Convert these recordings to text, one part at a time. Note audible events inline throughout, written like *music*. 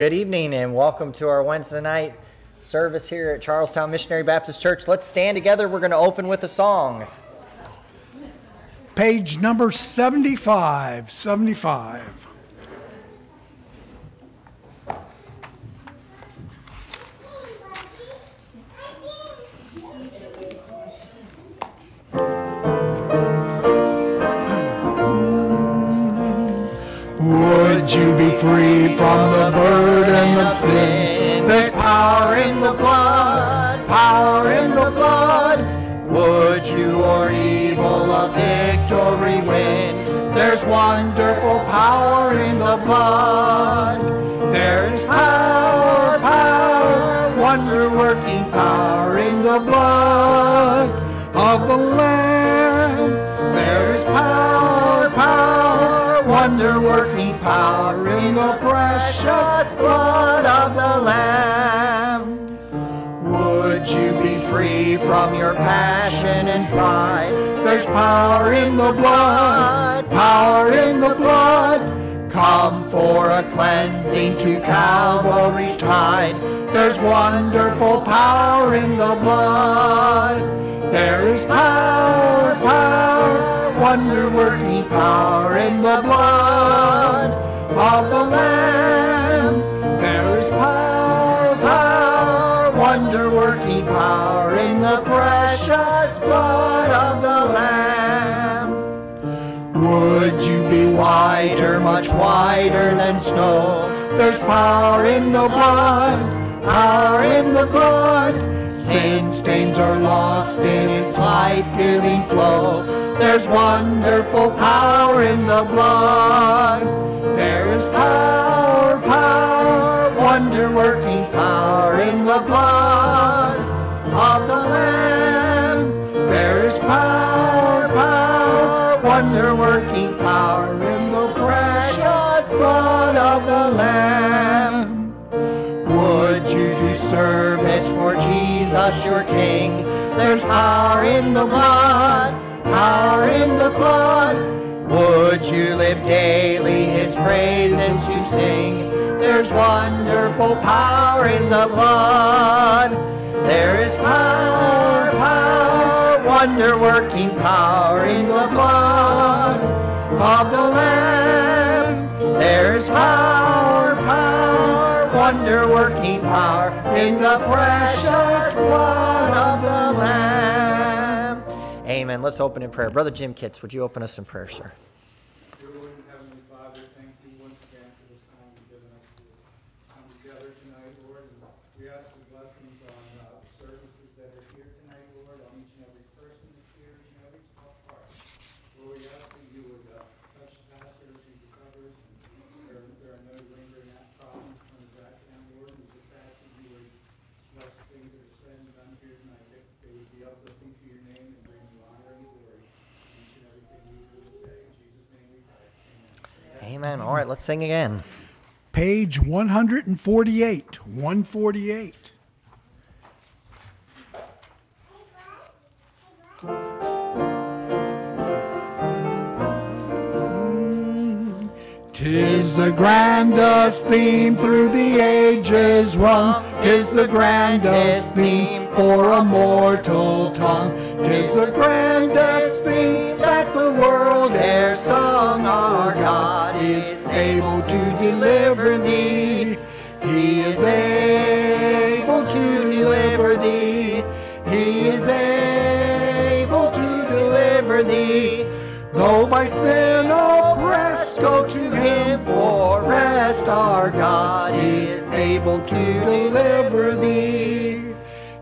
Good evening and welcome to our Wednesday night service here at Charlestown Missionary Baptist Church. Let's stand together. We're going to open with a song. Page number 75. 75. Would you be free from the burden of sin? There's power in the blood, power in the blood. Would you or evil a victory win? There's wonderful power in the blood. There's power, power, wonder working power in the blood of the Lamb. Working power in the precious blood of the Lamb. Would you be free from your passion and pride? There's power in the blood, power in the blood. Come for a cleansing to Calvary's tide. There's wonderful power in the blood. There is power, power, wonder working power in the blood of the Lamb. There is power, power, wonder working power in the precious blood of the Lamb. Would you be whiter, much whiter than snow? There's power in the blood, power in the blood. Sin stains are lost in its life-giving flow. There's wonderful power in the blood. There is power, power, wonder-working power in the blood of the Lamb. There is power, power, wonder-working power Your King? There's power in the blood, power in the blood. Would you live daily his praises to sing? There's wonderful power in the blood. There is power, power, wonder working power in the blood of the Lamb. There is power, wonder working power in the precious blood of the Lamb. Amen. Let's open in prayer. Brother Jim Kitts, would you open us in prayer, sir? Dear Lord and Heavenly Father, thank you once again for this time you've given us to come together tonight, Lord. And we ask for blessings on uh, the services that are here tonight, Lord, on each and every person that's here, each and every small part. Lord, we ask that you would uh, touch the pastor as he recovers. And there, there are no lingering problems from his accident, Lord. We just ask that you would bless the things that are said and done here tonight, that they would be uplifting to your name and bring you honor and glory. in Each and everything we do and say. In Jesus' name we pray. Amen. All right, let's sing again. Page 148. 148. Tis the grandest theme through the ages rung. Tis the grandest theme for a mortal tongue. Tis the grandest theme able to deliver thee.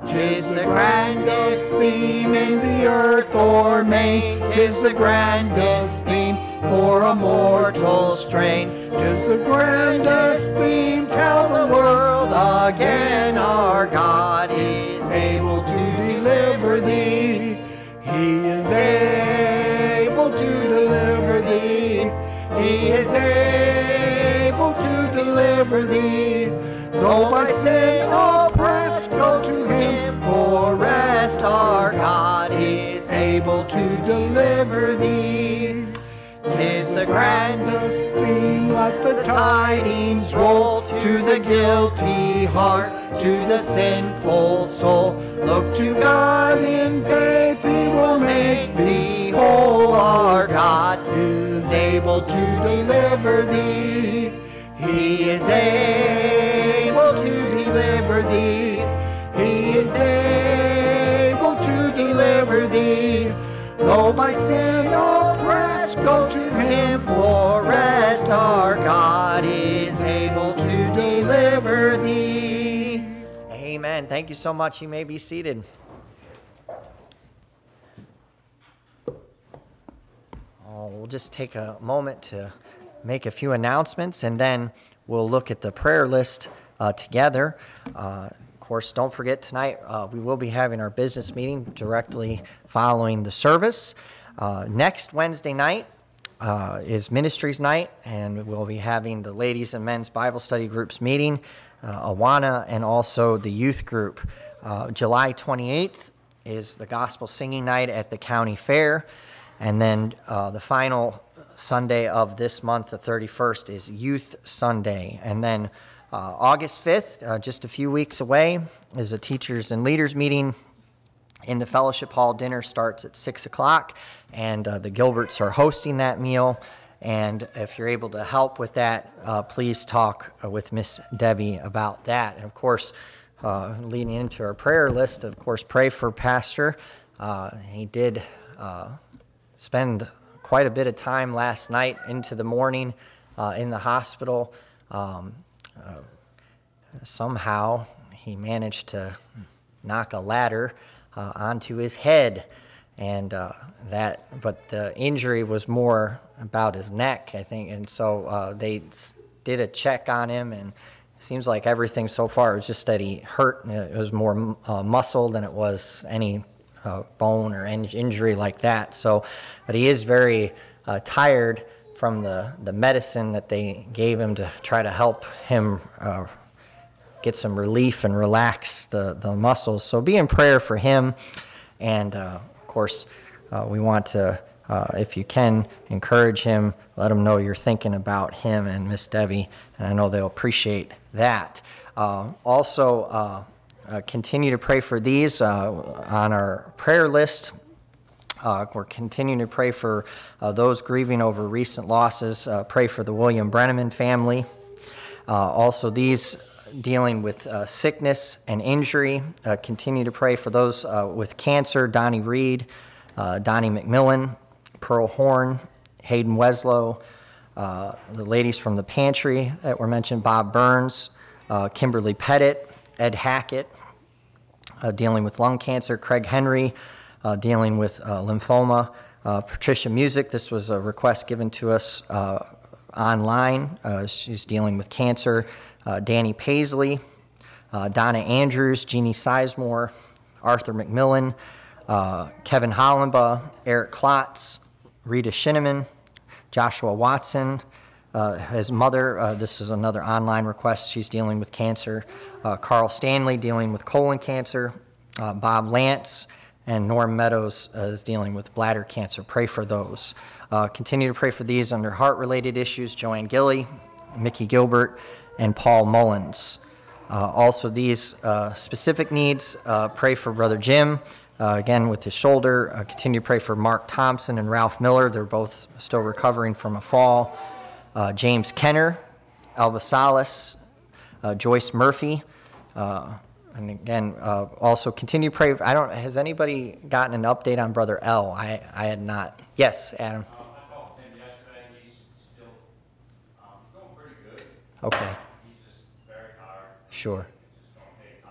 Tis the grandest theme in the earth or main. Tis the grandest theme for a mortal strain. Tis the grandest theme. Tell the world again. Our God is able to deliver thee. He is able to deliver thee. He is able to deliver thee. Though by sin oppressed, go to him for rest. Our God is able to deliver thee. Tis the grandest theme, let the tidings roll to the guilty heart, to the sinful soul. Look to God in faith, He will make thee whole. Our God is able to deliver thee. He is able deliver thee. He is able to deliver thee. Though by sin oppressed, go to him for rest. Our God is able to deliver thee. Amen. Thank you so much. You may be seated. Oh, we'll just take a moment to make a few announcements and then we'll look at the prayer list uh, together. Uh, of course, don't forget tonight uh, we will be having our business meeting directly following the service. Uh, next Wednesday night uh, is Ministries Night, and we'll be having the ladies and men's Bible study groups meeting, uh, Awana, and also the youth group. July 28th is the gospel singing night at the county fair. And then uh, the final Sunday of this month, the 31st, is Youth Sunday. And then uh, August 5th, uh, just a few weeks away, is a teachers and leaders meeting in the fellowship hall. Dinner starts at 6 o'clock, and uh, the Gilberts are hosting that meal. And if you're able to help with that, uh, please talk uh, with Miss Debbie about that. And of course, uh, leading into our prayer list, of course, pray for Pastor. he did spend quite a bit of time last night into the morning in the hospital. Um, uh, somehow he managed to knock a ladder uh, onto his head, and uh, that. But the injury was more about his neck, I think, and so uh, they did a check on him and. It seems like everything so far was just that he hurt. It was more uh, muscle than it was any bone or in- injury like that. So, but he is very tired from the, the medicine that they gave him to try to help him uh, get some relief and relax the, the muscles. So be in prayer for him. And uh, of course, uh, we want to, uh, if you can, encourage him, let him know you're thinking about him and Miss Debbie. And I know they'll appreciate that. also, uh, continue to pray for these uh, on our prayer list. Uh, we're continuing to pray for uh, those grieving over recent losses. Uh, pray for the William Brenneman family. Uh, also, these dealing with sickness and injury. continue to pray for those with cancer Donnie Reed, Donnie McMillan, Pearl Horn, Hayden Weslow, the ladies from the pantry that were mentioned Bob Burns, Kimberly Pettit. Ed Hackett, uh, dealing with lung cancer, Craig Henry, uh, dealing with uh, lymphoma, uh, Patricia Music, this was a request given to us uh, online. she's dealing with cancer, Danny Paisley, Donna Andrews, Jeannie Sizemore, Arthur McMillan, Kevin Hollenba, Eric Klotz, Rita Shinneman, Joshua Watson, uh, his mother, uh, this is another online request. She's dealing with cancer. Uh, Carl Stanley dealing with colon cancer. Uh, Bob Lance and Norm Meadows uh, is dealing with bladder cancer. Pray for those. Uh, continue to pray for these under heart related issues Joanne Gilly, Mickey Gilbert, and Paul Mullins. also, these specific needs pray for Brother Jim. again, with his shoulder, continue to pray for Mark Thompson and Ralph Miller. They're both still recovering from a fall uh, James Kenner, Elva Salas, uh, Joyce Murphy. And again, uh, also continue to pray. I don't. Has anybody gotten an update on Brother Al? I I had not. Yes, Adam. I talked to him yesterday. He's still um, he's pretty good. Okay. He's just very tired. Sure. It's going to take time.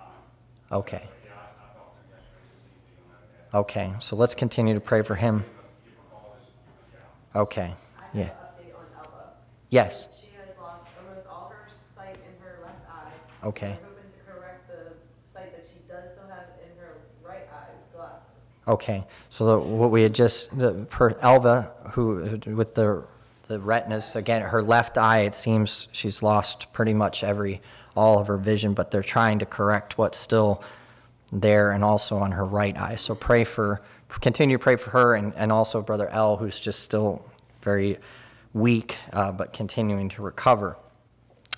Okay. Yeah, I, I talked to him yesterday. He's feeling okay. Okay. So let's continue to pray for him. Give him a call. Just reach out. Okay. Yeah. have an update on Elva. Yes. She has lost almost all her sight in her left eye. Okay. We're hoping to correct the sight that she does still have in her right eye with glasses. Okay, so the, what we had just, the, per Elva, who, with the, the retinas, again, her left eye, it seems she's lost pretty much every, all of her vision, but they're trying to correct what's still there and also on her right eye. So pray for, continue to pray for her and, and also Brother Al, who's just still very weak, uh, but continuing to recover.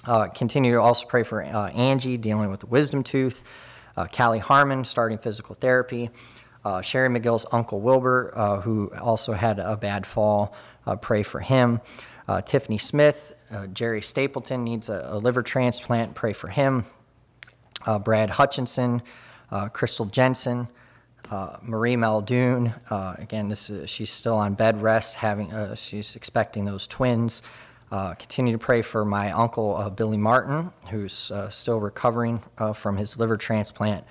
Uh, continue to also pray for uh, Angie dealing with the wisdom tooth, uh, Callie Harmon starting physical therapy, uh, Sherry McGill's uncle Wilbur, uh, who also had a bad fall, uh, pray for him. Uh, Tiffany Smith, uh, Jerry Stapleton needs a, a liver transplant, pray for him. Uh, Brad Hutchinson, Crystal Jensen, Marie Maldoon, again, this is, she's still on bed rest, having she's expecting those twins. Continue to pray for my uncle Billy Martin, who's still recovering from his liver transplant.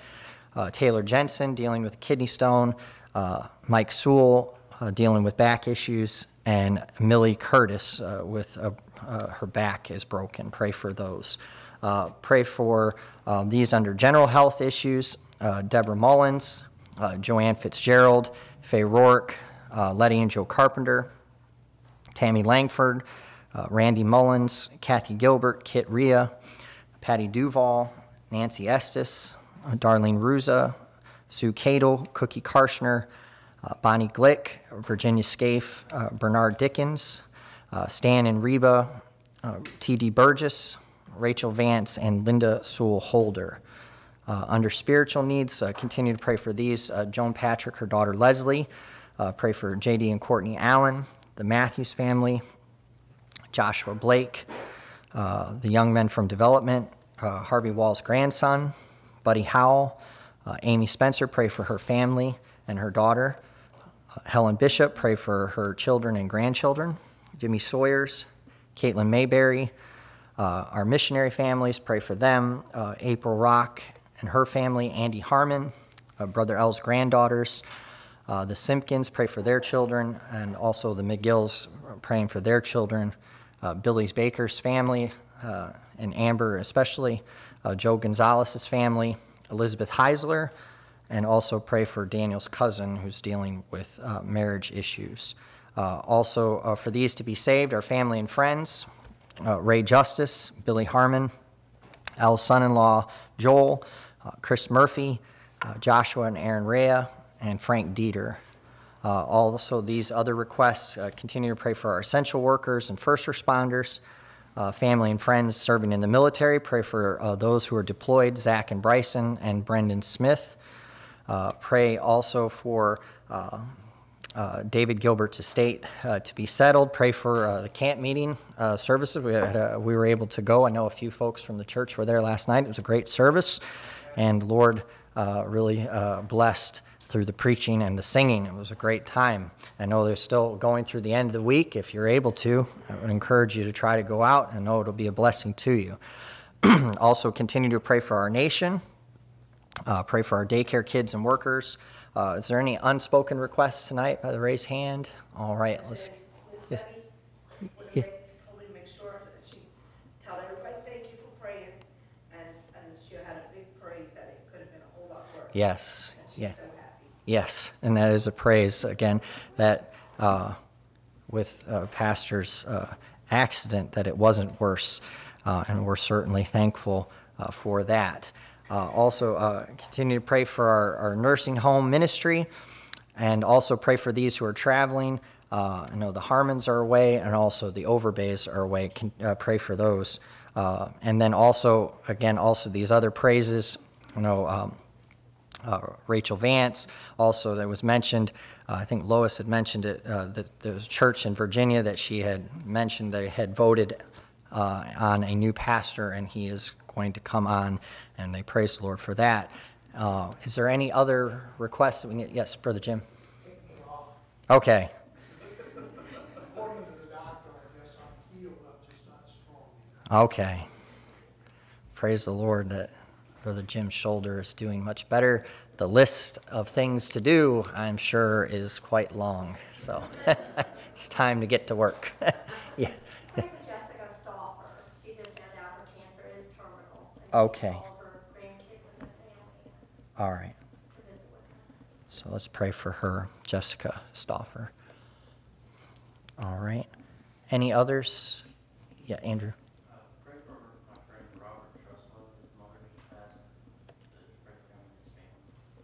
Uh, Taylor Jensen dealing with kidney stone. Uh, Mike Sewell uh, dealing with back issues, and Millie Curtis uh, with uh, her back is broken. Pray for those. Pray for um, these under general health issues. Deborah Mullins, Joanne Fitzgerald, Faye Rourke, Letty and Joe Carpenter, Tammy Langford, uh, Randy Mullins, Kathy Gilbert, Kit Rhea, Patty Duval, Nancy Estes, Darlene Ruza, Sue Cadle, Cookie Karshner, uh, Bonnie Glick, Virginia Scaife, uh, Bernard Dickens, uh, Stan and Reba, uh, T.D. Burgess, Rachel Vance, and Linda Sewell Holder. Uh, under spiritual needs, uh, continue to pray for these uh, Joan Patrick, her daughter Leslie. Uh, pray for JD and Courtney Allen, the Matthews family, Joshua Blake, uh, the young men from development, uh, Harvey Wall's grandson, Buddy Howell, uh, Amy Spencer, pray for her family and her daughter. Uh, Helen Bishop, pray for her children and grandchildren. Jimmy Sawyers, Caitlin Mayberry, uh, our missionary families, pray for them. Uh, April Rock and her family, Andy Harmon, uh, Brother Al's granddaughters, uh, the Simpkins, pray for their children, and also the McGills, praying for their children. Billy's Baker's family, and Amber especially, Joe Gonzalez's family, Elizabeth Heisler, and also pray for Daniel's cousin who's dealing with uh, marriage issues. Uh, also, uh, for these to be saved, our family and friends, uh, Ray Justice, Billy Harmon, Al's son-in-law Joel, uh, Chris Murphy, uh, Joshua and Aaron Rea, and Frank Dieter. Uh, also, these other requests uh, continue to pray for our essential workers and first responders, uh, family and friends serving in the military. Pray for uh, those who are deployed, Zach and Bryson, and Brendan Smith. Uh, pray also for uh, uh, David Gilbert's estate uh, to be settled. Pray for the camp meeting services. We, a, we were able to go. I know a few folks from the church were there last night. It was a great service, and Lord really blessed through the preaching and the singing. It was a great time. I know they're still going through the end of the week. If you're able to, I would encourage you to try to go out. I know it'll be a blessing to you. *clears throat* also, continue to pray for our nation. Uh, pray for our daycare kids and workers. Uh, is there any unspoken requests tonight by the raised hand? All right, let's. Yes. Betty, Yeah. there, told me to make sure that she tell everybody thank you for praying, and, and she had a big praise that it could have been a whole lot worse. Yes. Yeah. Yes, and that is a praise again that uh, with uh, pastor's uh, accident that it wasn't worse, uh, and we're certainly thankful uh, for that. Uh, also, continue to pray for our, our nursing home ministry, and also pray for these who are traveling. I know the Harmons are away, and also the Overbays are away. Can, pray for those, and then also again, also these other praises. You know. Um, uh, Rachel Vance. Also, that was mentioned, uh, I think Lois had mentioned it, uh, that there was a church in Virginia that she had mentioned they had voted uh, on a new pastor, and he is going to come on, and they praise the Lord for that. Uh, is there any other requests that we need? Yes, Brother Jim. Okay. Okay. Praise the Lord that Brother Jim's shoulder is doing much better. The list of things to do, I'm sure, is quite long. So *laughs* it's time to get to work. *laughs* yeah. Pray for Jessica Stauffer. She just found out her cancer is terminal. and she Okay. called her grandkids and the family All right. to visit with them. So let's pray for her, Jessica Stoffer. All right. Any others? Yeah, Andrew.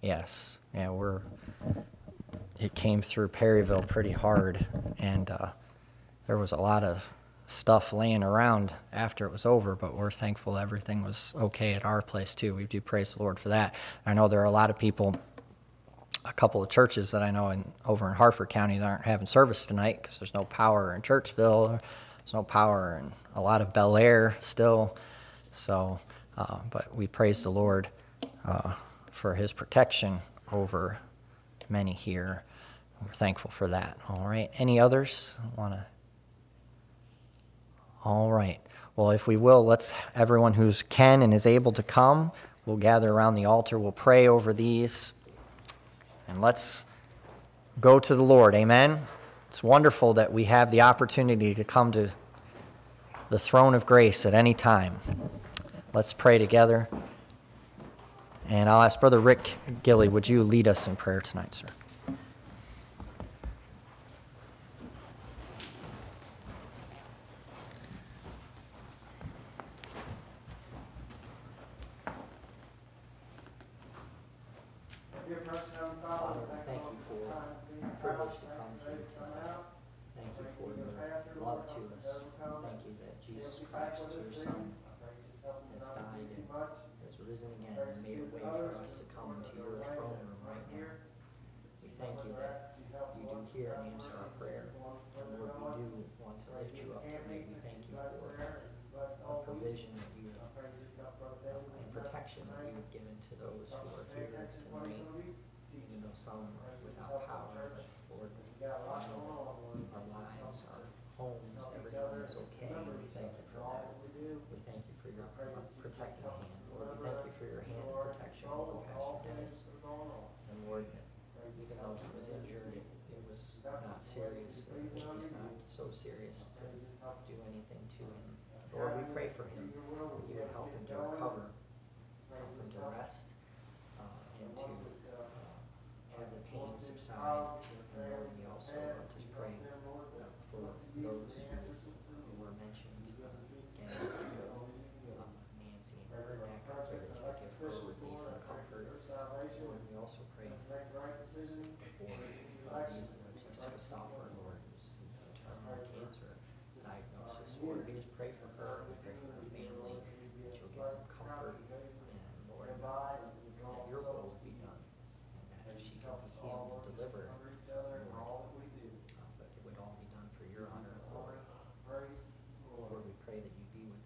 Yes. Yeah, we're. It came through Perryville pretty hard, and uh, there was a lot of stuff laying around after it was over. But we're thankful everything was okay at our place too. We do praise the Lord for that. I know there are a lot of people, a couple of churches that I know in over in Harford County that aren't having service tonight because there's no power in Churchville. There's no power in a lot of Bel Air still. So, uh, but we praise the Lord uh, for His protection over many here. We're thankful for that. All right. Any others want to? All right. Well, if we will, let's everyone who's can and is able to come, we'll gather around the altar. We'll pray over these, and let's go to the Lord. Amen. It's wonderful that we have the opportunity to come to the throne of grace at any time. Let's pray together. And I'll ask Brother Rick Gilly, would you lead us in prayer tonight, sir? Dear mercy, Heavenly Father, Father, thank you for the privilege to come to you tonight. Thank you for your love to us. Thank you that Jesus Christ, your Son, has died and has risen again and made a way for us to come into your throne room right now. We thank you that you do hear and answer our prayer. And Lord, we do want to lift you up tonight. We thank you for the provision that you and protection that you have given to those who are here tonight. You know, some without power, but Lord, you know our lives, our homes, everything is okay. We thank you for that. We thank you for your protecting hand. Lord, we thank you for your hand of protection over Pastor Dennis. And Lord, even though he was injured, it, was not serious. He's not so serious to do anything to him. Lord, we pray for him. that You would help him to recover, help him to rest, uh, and to uh, have the pain subside. And Lord, we also Lord, just pray uh, for those who were mentioned, uh, again, uh, Nancy and Ernak, I pray that you would give her relief and comfort. Lord, we also pray for uh, these, uh, Jessica Stauffer, Lord, who's who's in terminal cancer diagnosis. Lord, we just pray for her, we pray for her family, that you'll give them comfort, and Lord, that your will will be done, and that she can be healed and delivered, Lord. Uh, But it would all be done for your honor and glory. Lord, we pray that you be with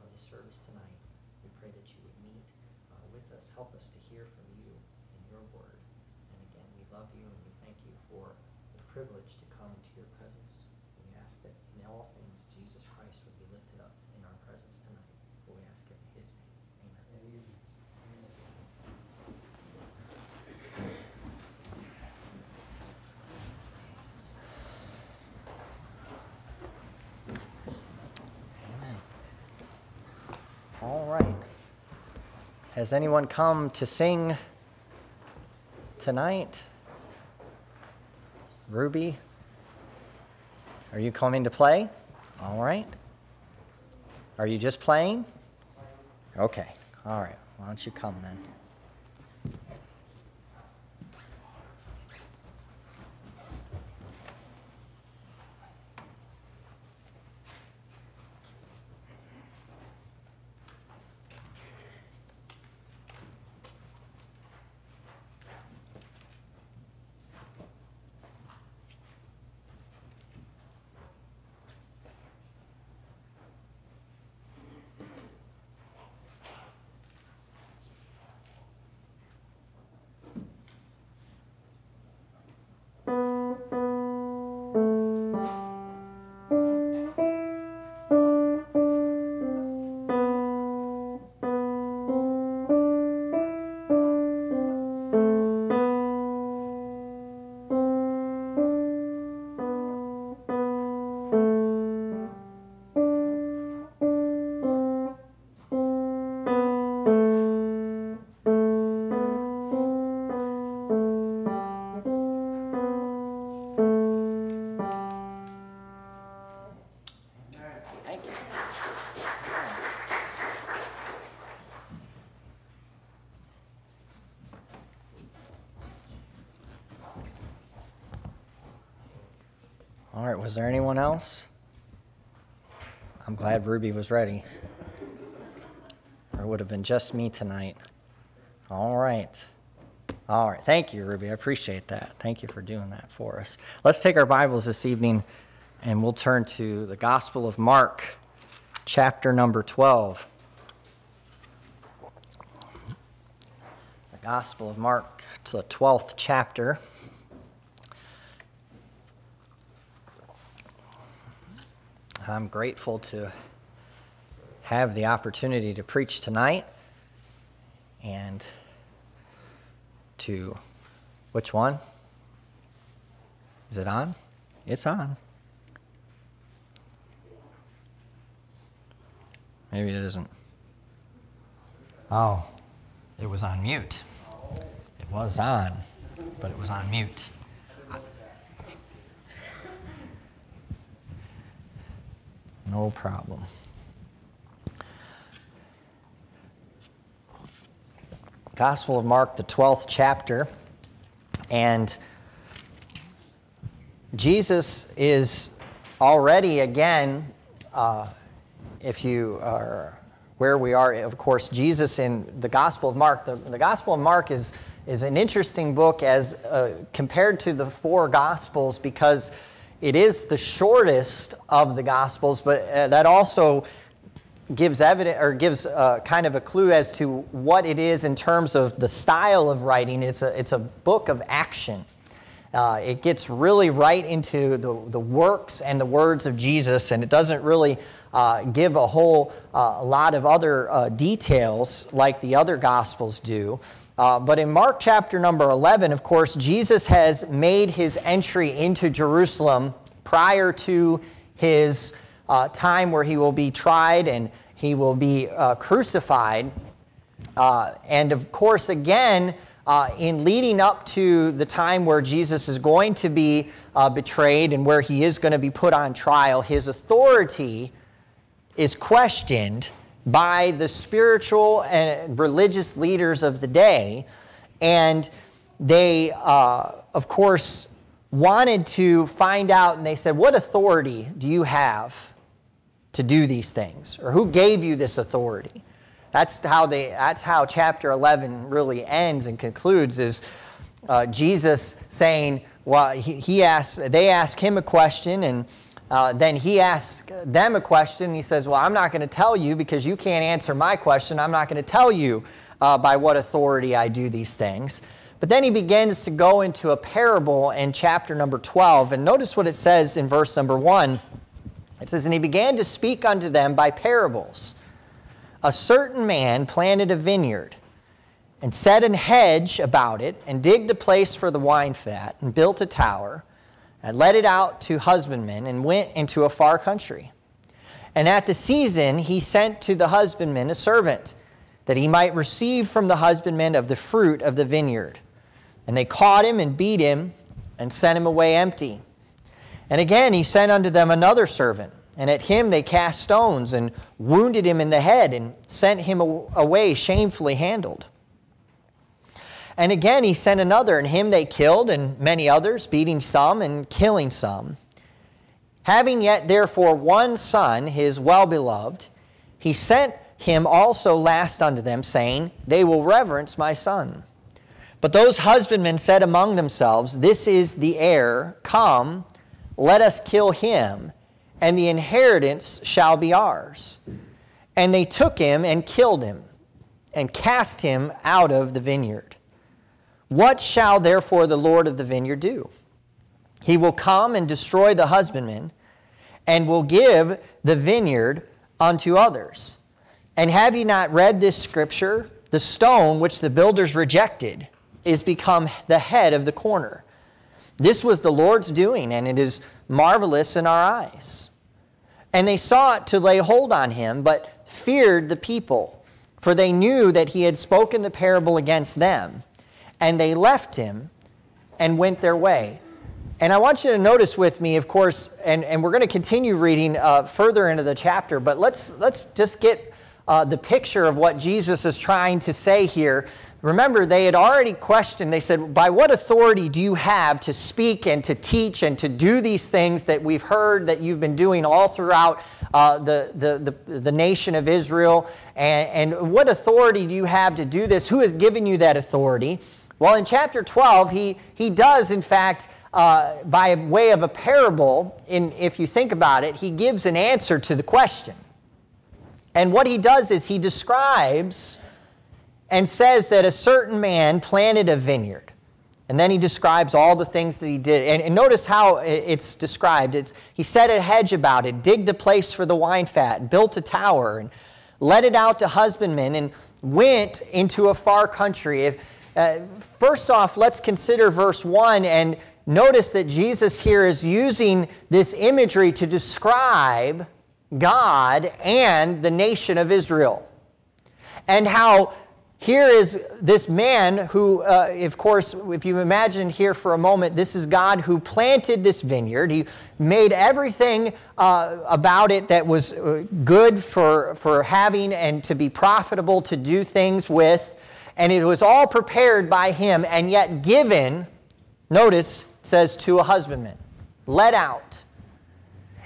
uh, the service tonight. We pray that you would meet uh, with us, help us to hear from you and your word. And again, we love you and we thank you for the privilege to come into your presence. We ask that in all things, Jesus Christ would be lifted up in our presence tonight. For we ask it in his name. Amen. All right. Has anyone come to sing tonight? Ruby? Are you coming to play? All right. Are you just playing? Okay. All right. Why don't you come then? Else? I'm glad Ruby was ready. Or it would have been just me tonight. All right. All right. Thank you, Ruby. I appreciate that. Thank you for doing that for us. Let's take our Bibles this evening and we'll turn to the Gospel of Mark, chapter number 12. The Gospel of Mark, to the 12th chapter. I'm grateful to have the opportunity to preach tonight and to which one? Is it on? It's on. Maybe it isn't. Oh, it was on mute. It was on, but it was on mute. No problem. Gospel of Mark, the 12th chapter. And Jesus is already, again, uh, if you are where we are, of course, Jesus in the Gospel of Mark. The, the Gospel of Mark is, is an interesting book as uh, compared to the four Gospels because it is the shortest of the Gospels, but uh, that also gives evidence or gives uh, kind of a clue as to what it is in terms of the style of writing. It's a, it's a book of action. Uh, it gets really right into the, the works and the words of Jesus, and it doesn't really uh, give a whole uh, lot of other uh, details like the other Gospels do. Uh, but in Mark chapter number 11, of course, Jesus has made his entry into Jerusalem prior to his uh, time where he will be tried and he will be uh, crucified. Uh, and of course, again, uh, in leading up to the time where Jesus is going to be uh, betrayed and where he is going to be put on trial, his authority is questioned by the spiritual and religious leaders of the day. And they, uh, of course, wanted to find out, and they said, What authority do you have to do these things? Or who gave you this authority? That's how, they, that's how chapter 11 really ends and concludes is uh, Jesus saying, well, he, he asks, they ask him a question, and uh, then he asks them a question. He says, Well, I'm not going to tell you because you can't answer my question. I'm not going to tell you uh, by what authority I do these things. But then he begins to go into a parable in chapter number 12. And notice what it says in verse number 1. It says, And he began to speak unto them by parables. A certain man planted a vineyard and set an hedge about it and digged a place for the wine fat and built a tower and let it out to husbandmen and went into a far country. And at the season he sent to the husbandman a servant that he might receive from the husbandman of the fruit of the vineyard. And they caught him and beat him and sent him away empty. And again he sent unto them another servant, and at him they cast stones and wounded him in the head and sent him away shamefully handled. And again he sent another, and him they killed, and many others, beating some and killing some. Having yet therefore one son, his well beloved, he sent him also last unto them, saying, They will reverence my son. But those husbandmen said among themselves, This is the heir. Come, let us kill him, and the inheritance shall be ours. And they took him and killed him, and cast him out of the vineyard. What shall therefore the Lord of the vineyard do? He will come and destroy the husbandman, and will give the vineyard unto others. And have ye not read this scripture? The stone which the builders rejected is become the head of the corner. This was the Lord's doing, and it is marvelous in our eyes. And they sought to lay hold on him, but feared the people, for they knew that he had spoken the parable against them. And they left him and went their way. And I want you to notice with me, of course, and, and we're going to continue reading uh, further into the chapter, but let's, let's just get uh, the picture of what Jesus is trying to say here. Remember, they had already questioned, they said, By what authority do you have to speak and to teach and to do these things that we've heard that you've been doing all throughout uh, the, the, the, the, nation of Israel? And, and what authority do you have to do this? Who has given you that authority? Well, in chapter 12, he, he does, in fact, uh, by way of a parable, in, if you think about it, he gives an answer to the question. And what he does is he describes and says that a certain man planted a vineyard. And then he describes all the things that he did. And, and, notice how it's described. It's, he set a hedge about it, digged a place for the wine fat, and built a tower, and let it out to husbandmen, and went into a far country. If, uh, first off, let's consider verse 1 and notice that Jesus here is using this imagery to describe God and the nation of Israel. And how here is this man who, uh, of course, if you imagine here for a moment, this is God who planted this vineyard. He made everything uh, about it that was uh, good for, for having and to be profitable to do things with. And it was all prepared by him and yet given, notice, says to a husbandman, let out.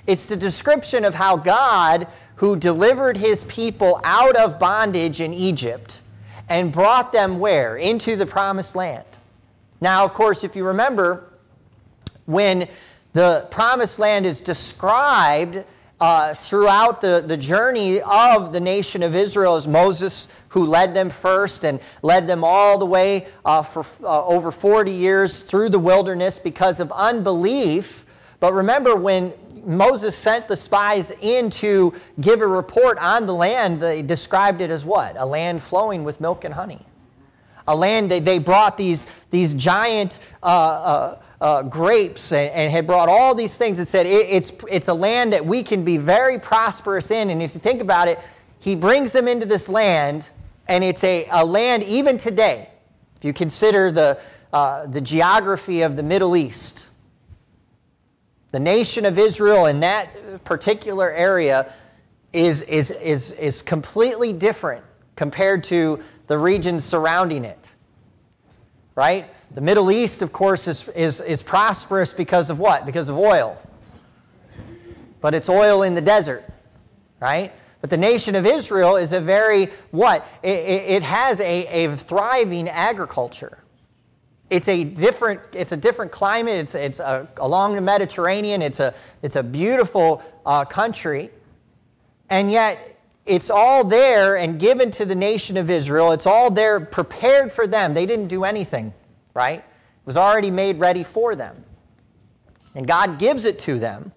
It's the description of how God, who delivered his people out of bondage in Egypt, and brought them where? Into the promised land. Now, of course, if you remember, when the promised land is described uh, throughout the, the journey of the nation of Israel as Moses, who led them first and led them all the way uh, for uh, over 40 years through the wilderness because of unbelief. But remember, when Moses sent the spies in to give a report on the land, they described it as what? A land flowing with milk and honey. A land, they, they brought these, these giant uh, grapes and, and, had brought all these things and said, it, it's, it's a land that we can be very prosperous in. And if you think about it, he brings them into this land, and it's a, a land even today, if you consider the, uh, the geography of the Middle East the nation of Israel in that particular area is, is, is, is completely different compared to the regions surrounding it. Right? The Middle East, of course, is, is, is prosperous because of what? Because of oil. But it's oil in the desert, right? But the nation of Israel is a very, what? It, it, it has a, a thriving agriculture. It's a different, it's a different climate. It's, it's a, along the Mediterranean. It's a, it's a beautiful uh, country. And yet, it's all there and given to the nation of Israel. It's all there prepared for them. They didn't do anything, right? It was already made ready for them. And God gives it to them.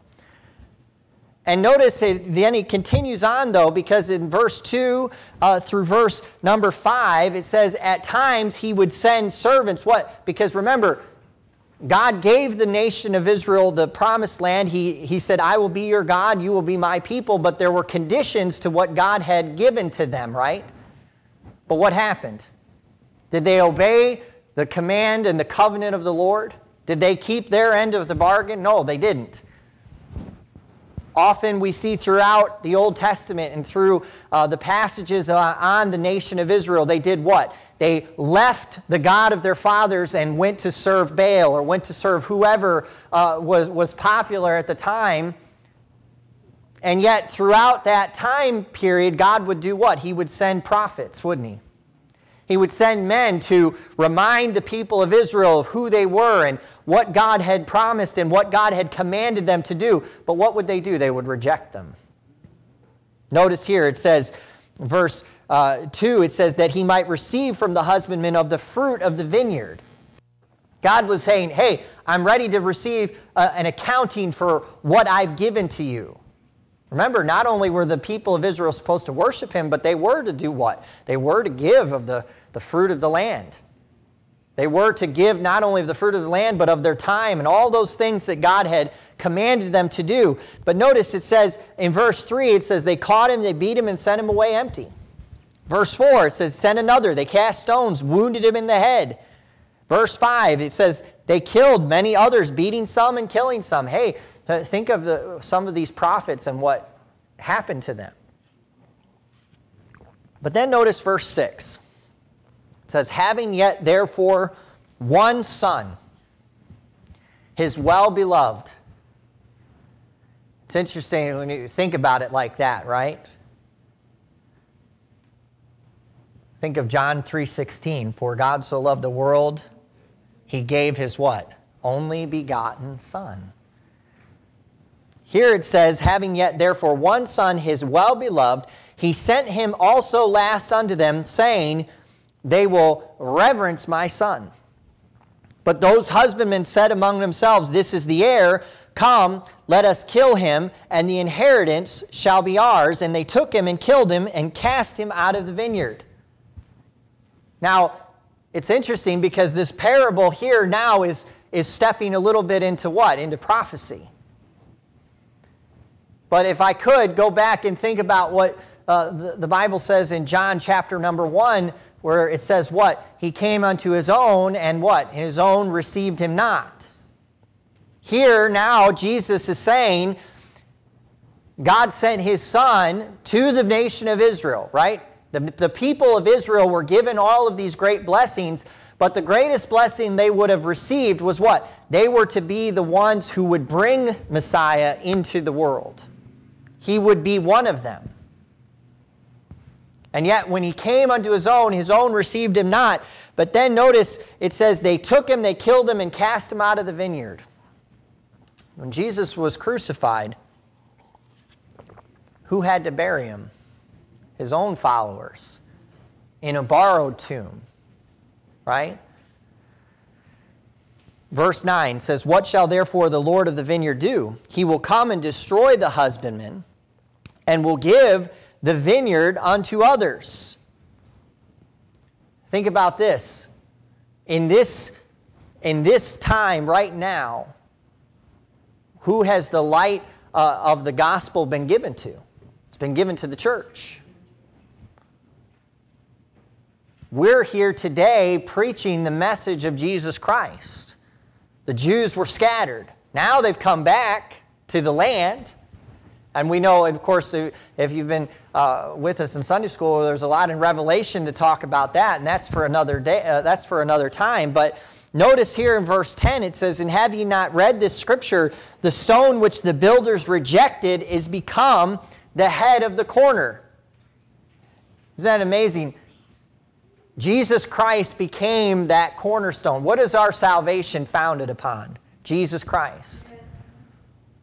And notice it, then he continues on, though, because in verse 2 uh, through verse number 5, it says, At times he would send servants. What? Because remember, God gave the nation of Israel the promised land. He, he said, I will be your God, you will be my people. But there were conditions to what God had given to them, right? But what happened? Did they obey the command and the covenant of the Lord? Did they keep their end of the bargain? No, they didn't. Often we see throughout the Old Testament and through uh, the passages uh, on the nation of Israel, they did what? They left the God of their fathers and went to serve Baal or went to serve whoever uh, was, was popular at the time. And yet, throughout that time period, God would do what? He would send prophets, wouldn't he? He would send men to remind the people of Israel of who they were and what God had promised and what God had commanded them to do. But what would they do? They would reject them. Notice here it says, verse uh, 2, it says that he might receive from the husbandman of the fruit of the vineyard. God was saying, Hey, I'm ready to receive uh, an accounting for what I've given to you. Remember, not only were the people of Israel supposed to worship him, but they were to do what? They were to give of the, the fruit of the land. They were to give not only of the fruit of the land, but of their time and all those things that God had commanded them to do. But notice it says in verse 3, it says, They caught him, they beat him, and sent him away empty. Verse 4, it says, Send another. They cast stones, wounded him in the head. Verse 5, it says, They killed many others, beating some and killing some. Hey, think of the, some of these prophets and what happened to them. But then notice verse 6. It says, Having yet therefore one son, his well beloved. It's interesting when you think about it like that, right? Think of John 3:16, for God so loved the world, he gave his what? Only begotten son. Here it says, having yet therefore one son, his well beloved, he sent him also last unto them, saying, They will reverence my son. But those husbandmen said among themselves, This is the heir. Come, let us kill him, and the inheritance shall be ours. And they took him and killed him and cast him out of the vineyard. Now, it's interesting because this parable here now is, is stepping a little bit into what? Into prophecy. But if I could go back and think about what uh, the, the Bible says in John chapter number one, where it says what? He came unto his own, and what? His own received him not. Here now, Jesus is saying, God sent his son to the nation of Israel, right? The, the people of Israel were given all of these great blessings, but the greatest blessing they would have received was what? They were to be the ones who would bring Messiah into the world. He would be one of them. And yet, when he came unto his own, his own received him not. But then notice it says, they took him, they killed him, and cast him out of the vineyard. When Jesus was crucified, who had to bury him? his own followers in a borrowed tomb, right? Verse 9 says, What shall therefore the Lord of the vineyard do? He will come and destroy the husbandman and will give the vineyard unto others. Think about this. In this, in this time right now, who has the light uh, of the gospel been given to? It's been given to the church. We're here today preaching the message of Jesus Christ. The Jews were scattered. Now they've come back to the land. And we know, of course, if you've been uh, with us in Sunday school, there's a lot in Revelation to talk about that, and that's for another day. Uh, that's for another time. But notice here in verse 10, it says, "And have ye not read this scripture? The stone which the builders rejected is become the head of the corner." Isn't that amazing? Jesus Christ became that cornerstone. What is our salvation founded upon? Jesus Christ.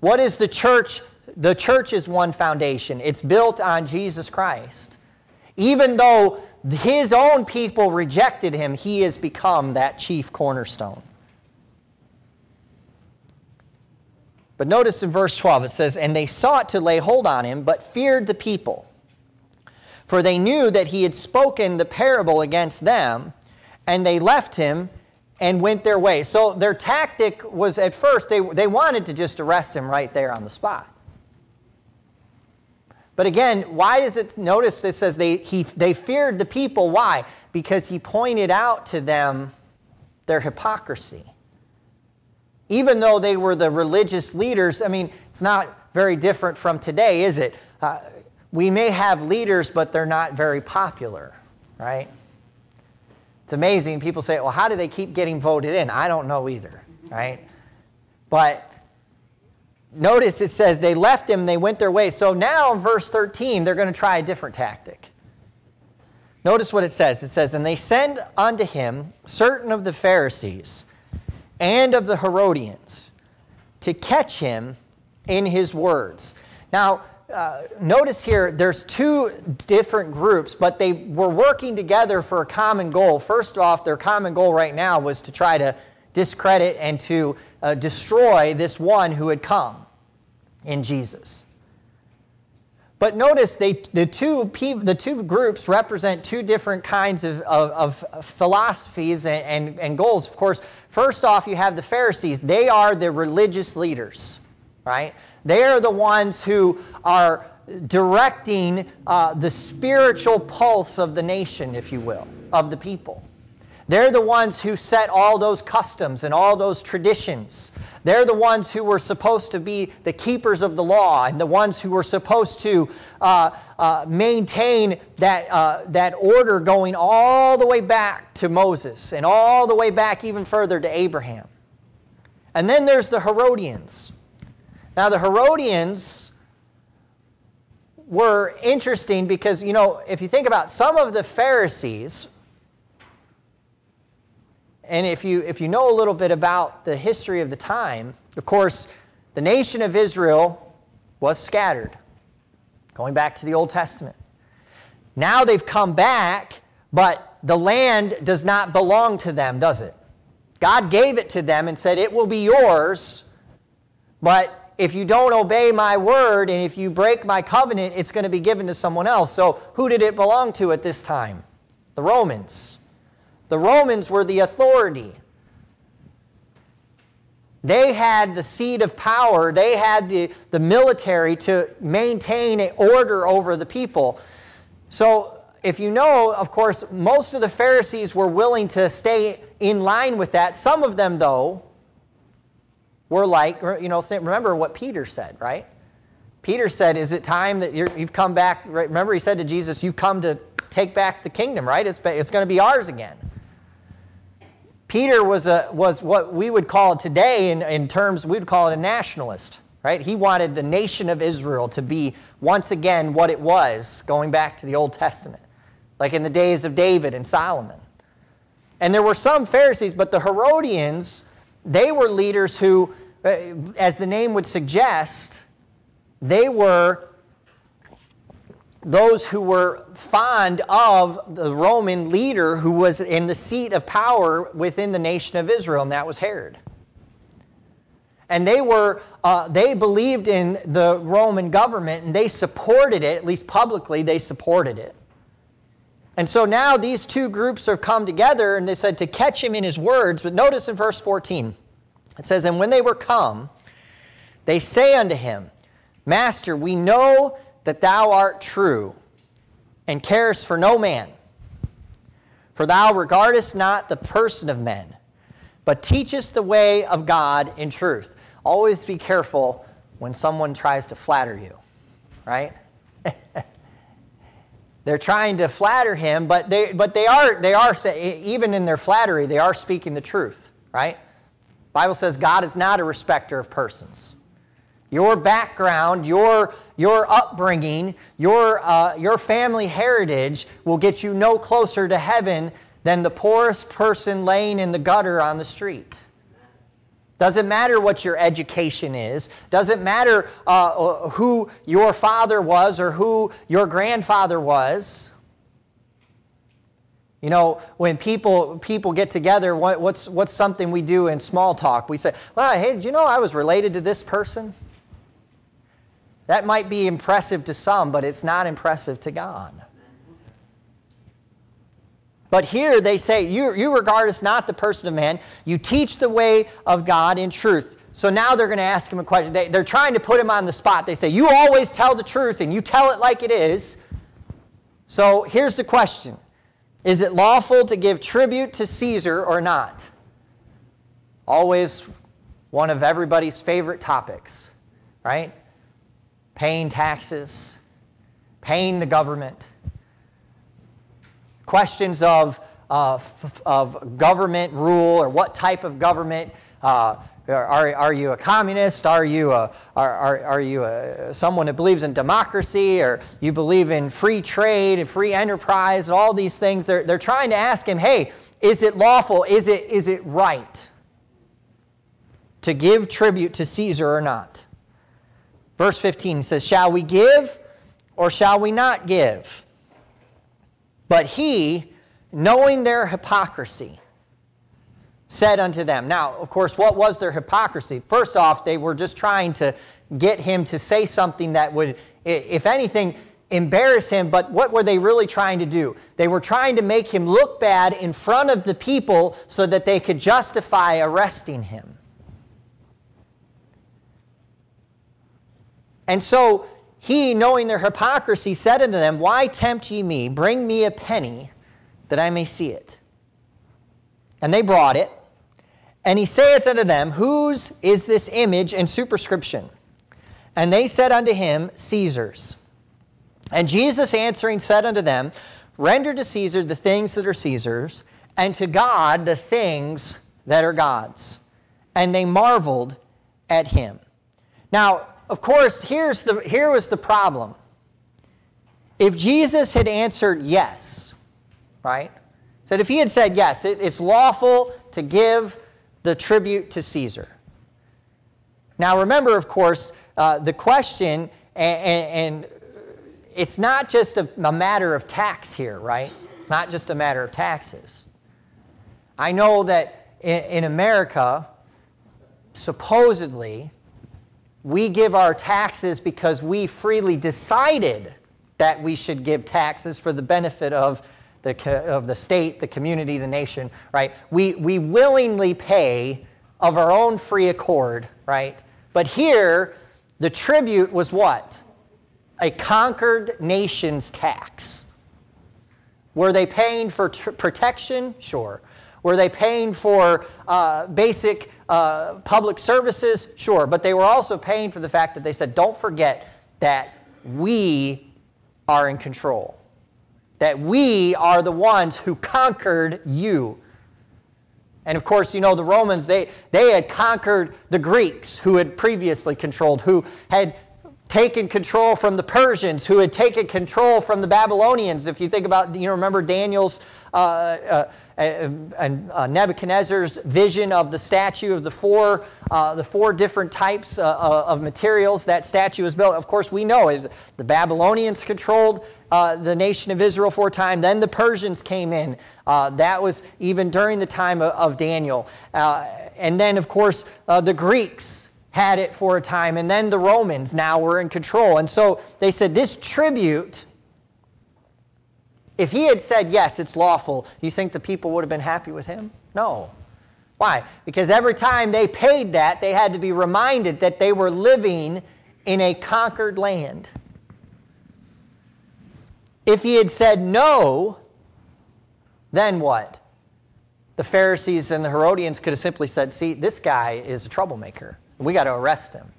What is the church? The church is one foundation. It's built on Jesus Christ. Even though his own people rejected him, he has become that chief cornerstone. But notice in verse 12 it says, And they sought to lay hold on him, but feared the people for they knew that he had spoken the parable against them, and they left him and went their way. So their tactic was at first, they, they wanted to just arrest him right there on the spot. But again, why does it notice it says they, he, they feared the people? Why? Because he pointed out to them their hypocrisy. Even though they were the religious leaders, I mean, it's not very different from today, is it? Uh, we may have leaders, but they're not very popular, right? It's amazing. People say, well, how do they keep getting voted in? I don't know either, right? But notice it says they left him, they went their way. So now verse 13, they're going to try a different tactic. Notice what it says. It says, And they send unto him certain of the Pharisees and of the Herodians to catch him in his words. Now, uh, notice here there's two different groups, but they were working together for a common goal. First off, their common goal right now was to try to discredit and to uh, destroy this one who had come in Jesus. But notice they, the, two, the two groups represent two different kinds of, of, of philosophies and, and, and goals. Of course, first off, you have the Pharisees. They are the religious leaders right? They are the ones who are directing uh, the spiritual pulse of the nation, if you will, of the people. They're the ones who set all those customs and all those traditions. They're the ones who were supposed to be the keepers of the law and the ones who were supposed to uh, uh, maintain that, uh, that order going all the way back to Moses and all the way back even further to Abraham. And then there's the Herodians. Now, the Herodians were interesting because, you know, if you think about some of the Pharisees, and if you, if you know a little bit about the history of the time, of course, the nation of Israel was scattered, going back to the Old Testament. Now they've come back, but the land does not belong to them, does it? God gave it to them and said, It will be yours, but if you don't obey my word and if you break my covenant, it's going to be given to someone else. So, who did it belong to at this time? The Romans. The Romans were the authority. They had the seat of power, they had the, the military to maintain an order over the people. So, if you know, of course, most of the Pharisees were willing to stay in line with that. Some of them, though, were like, you know, remember what Peter said, right? Peter said, Is it time that you have come back? Remember, he said to Jesus, You've come to take back the kingdom, right? It's, it's going to be ours again. Peter was, a, was what we would call today, in, in terms, we would call it a nationalist, right? He wanted the nation of Israel to be once again what it was going back to the Old Testament, like in the days of David and Solomon. And there were some Pharisees, but the Herodians, they were leaders who, uh, as the name would suggest, they were those who were fond of the Roman leader who was in the seat of power within the nation of Israel, and that was Herod. And they were, uh, they believed in the Roman government and they supported it, at least publicly, they supported it. And so now these two groups have come together and they said to catch him in his words. But notice in verse 14, it says, And when they were come, they say unto him, Master, we know that thou art true and carest for no man. For thou regardest not the person of men, but teachest the way of God in truth. Always be careful when someone tries to flatter you, right? *laughs* They're trying to flatter him, but they, but they are, they are, even in their flattery, they are speaking the truth, right? Bible says God is not a respecter of persons. Your background, your, your upbringing, your, uh, your family heritage will get you no closer to heaven than the poorest person laying in the gutter on the street. Doesn't matter what your education is. Doesn't matter uh, who your father was or who your grandfather was. You know, when people people get together, what, what's what's something we do in small talk? We say, "Well, hey, did you know I was related to this person?" That might be impressive to some, but it's not impressive to God. But here they say, you, you regard us not the person of man. You teach the way of God in truth. So now they're going to ask him a question. They, they're trying to put him on the spot. They say, You always tell the truth and you tell it like it is. So here's the question Is it lawful to give tribute to Caesar or not? Always one of everybody's favorite topics, right? Paying taxes, paying the government, questions of, uh, of government rule or what type of government. Uh, are, are you a communist? Are you, a, are, are, are you a, someone that believes in democracy? Or you believe in free trade and free enterprise and all these things? They're, they're trying to ask him, hey, is it lawful? Is it, is it right to give tribute to Caesar or not? Verse 15 says, Shall we give or shall we not give? But he, knowing their hypocrisy, said unto them. Now, of course, what was their hypocrisy? First off, they were just trying to get him to say something that would, if anything, embarrass him, but what were they really trying to do? They were trying to make him look bad in front of the people so that they could justify arresting him. And so he, knowing their hypocrisy, said unto them, Why tempt ye me? Bring me a penny that I may see it. And they brought it. And he saith unto them, Whose is this image and superscription? And they said unto him, Caesar's. And Jesus answering said unto them, Render to Caesar the things that are Caesar's, and to God the things that are God's. And they marveled at him. Now, of course, here's the, here was the problem. If Jesus had answered yes, right? Said if he had said yes, it, it's lawful to give the tribute to Caesar. Now, remember, of course, uh, the question, and, and, it's not just a, a matter of tax here, right? It's not just a matter of taxes. I know that in, in America, supposedly, we give our taxes because we freely decided that we should give taxes for the benefit of the, of the state, the community, the nation, right? We, we willingly pay of our own free accord, right? But here, the tribute was what? A conquered nation's tax. Were they paying for protection? Sure. Were they paying for uh, basic uh, public services? Sure. But they were also paying for the fact that they said, don't forget that we are in control that we are the ones who conquered you. And of course, you know, the Romans, they, they had conquered the Greeks who had previously controlled, who had taken control from the Persians, who had taken control from the Babylonians. If you think about, you know, remember Daniel's uh, uh, and uh, Nebuchadnezzar's vision of the statue of the four, uh, the four different types uh, uh, of materials that statue was built. Of course, we know is the Babylonians controlled the nation of Israel for a time. Then the Persians came in. that was even during the time of, of Daniel. and then, of course, the Greeks had it for a time, and then the Romans now were in control. And so they said this tribute if he had said, yes, it's lawful, you think the people would have been happy with him? No. Why? Because every time they paid that, they had to be reminded that they were living in a conquered land. If he had said no, then what? The Pharisees and the Herodians could have simply said, see, this guy is a troublemaker. We got to arrest him.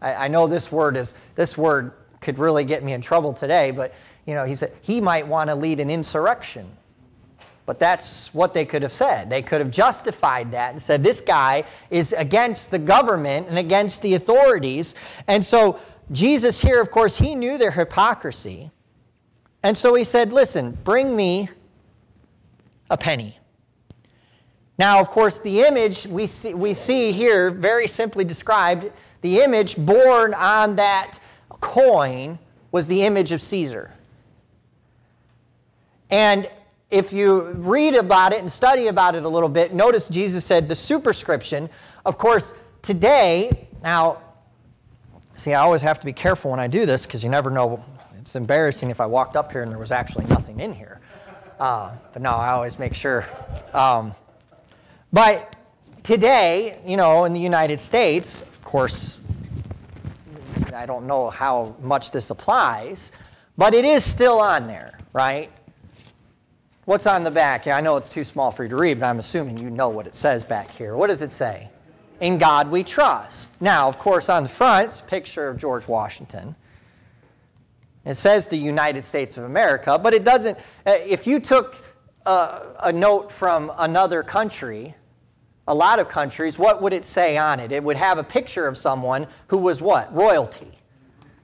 I, I know this word is this word could really get me in trouble today, but you know, he said he might want to lead an insurrection. But that's what they could have said. They could have justified that and said, this guy is against the government and against the authorities. And so Jesus here, of course, he knew their hypocrisy. And so he said, listen, bring me a penny. Now, of course, the image we see, we see here, very simply described, the image borne on that coin was the image of Caesar. And if you read about it and study about it a little bit, notice Jesus said the superscription. Of course, today, now, see, I always have to be careful when I do this because you never know. It's embarrassing if I walked up here and there was actually nothing in here. Uh, but no, I always make sure. Um, but today, you know, in the United States, of course, I don't know how much this applies, but it is still on there, right? What's on the back? Yeah, I know it's too small for you to read, but I'm assuming you know what it says back here. What does it say? In God we trust. Now, of course, on the front, it's a picture of George Washington. It says the United States of America, but it doesn't. Uh, if you took a, a note from another country, a lot of countries, what would it say on it? It would have a picture of someone who was what? Royalty.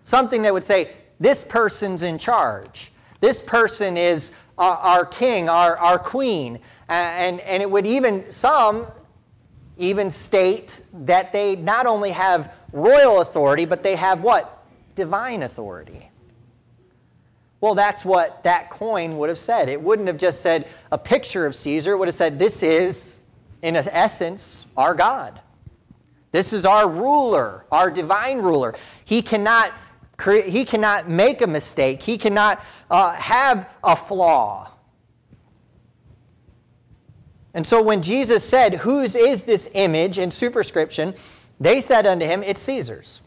Something that would say, this person's in charge. This person is our, our king, our, our queen. And, and it would even, some even state that they not only have royal authority, but they have what? Divine authority. Well, that's what that coin would have said. It wouldn't have just said a picture of Caesar. It would have said, This is, in essence, our God. This is our ruler, our divine ruler. He cannot he cannot make a mistake. He cannot uh, have a flaw. And so when Jesus said, Whose is this image and superscription? They said unto him, It's Caesar's.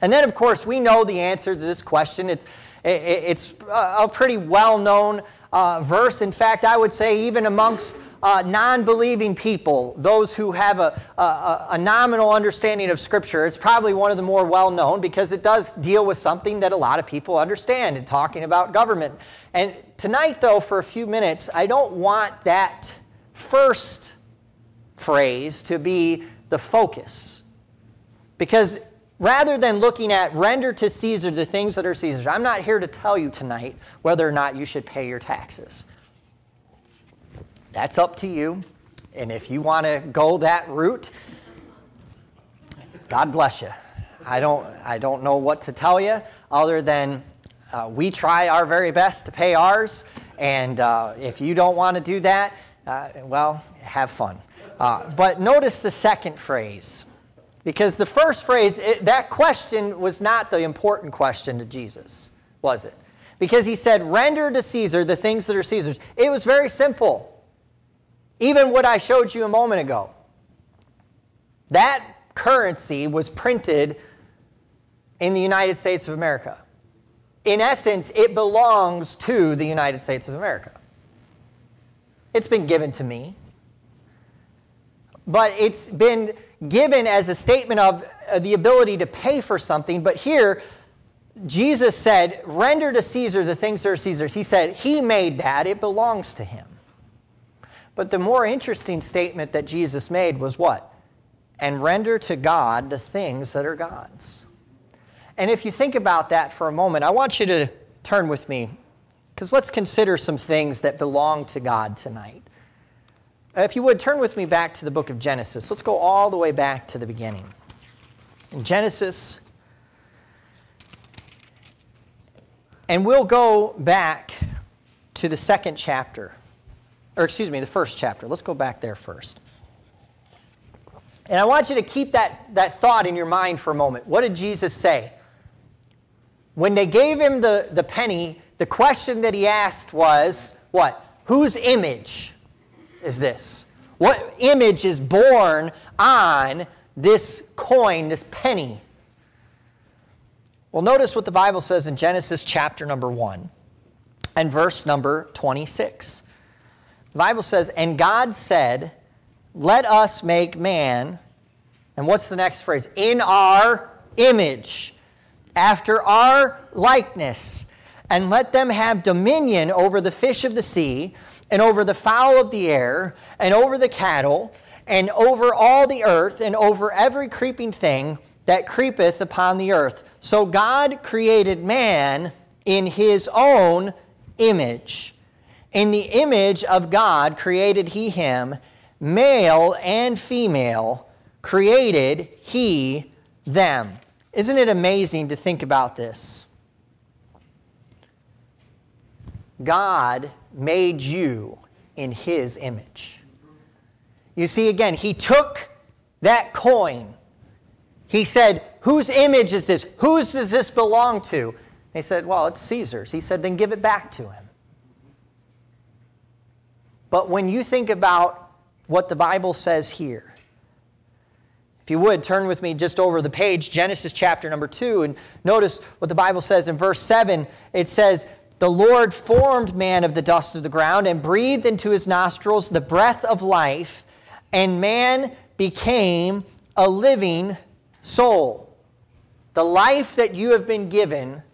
And then, of course, we know the answer to this question. It's, it's a pretty well known uh, verse. In fact, I would say, even amongst uh, non believing people, those who have a, a, a nominal understanding of Scripture, it's probably one of the more well known because it does deal with something that a lot of people understand in talking about government. And tonight, though, for a few minutes, I don't want that first phrase to be the focus. Because rather than looking at render to Caesar the things that are Caesar's, I'm not here to tell you tonight whether or not you should pay your taxes. That's up to you. And if you want to go that route, God bless you. I don't, I don't know what to tell you other than uh, we try our very best to pay ours. And uh, if you don't want to do that, uh, well, have fun. Uh, but notice the second phrase. Because the first phrase, it, that question was not the important question to Jesus, was it? Because he said, render to Caesar the things that are Caesar's. It was very simple. Even what I showed you a moment ago. That currency was printed in the United States of America. In essence, it belongs to the United States of America. It's been given to me. But it's been given as a statement of uh, the ability to pay for something. But here, Jesus said, Render to Caesar the things that are Caesar's. He said, He made that, it belongs to Him. But the more interesting statement that Jesus made was what? And render to God the things that are God's. And if you think about that for a moment, I want you to turn with me, because let's consider some things that belong to God tonight. If you would, turn with me back to the book of Genesis. Let's go all the way back to the beginning. In Genesis, and we'll go back to the second chapter or excuse me, the first chapter. Let's go back there first. And I want you to keep that, that thought in your mind for a moment. What did Jesus say? When they gave him the, the penny, the question that he asked was, what? Whose image is this? What image is borne on this coin, this penny? Well, notice what the Bible says in Genesis chapter number 1 and verse number 26. The Bible says, And God said, Let us make man, and what's the next phrase? In our image, after our likeness, and let them have dominion over the fish of the sea, and over the fowl of the air, and over the cattle, and over all the earth, and over every creeping thing that creepeth upon the earth. So God created man in his own image. In the image of God created he him, male and female created he them. Isn't it amazing to think about this? God made you in his image. You see, again, he took that coin. He said, Whose image is this? Whose does this belong to? They said, Well, it's Caesar's. He said, Then give it back to him. But when you think about what the Bible says here, if you would, turn with me just over the page, Genesis chapter number 2, and notice what the Bible says in verse 7. It says, The Lord formed man of the dust of the ground and breathed into his nostrils the breath of life, and man became a living soul. The life that you have been given,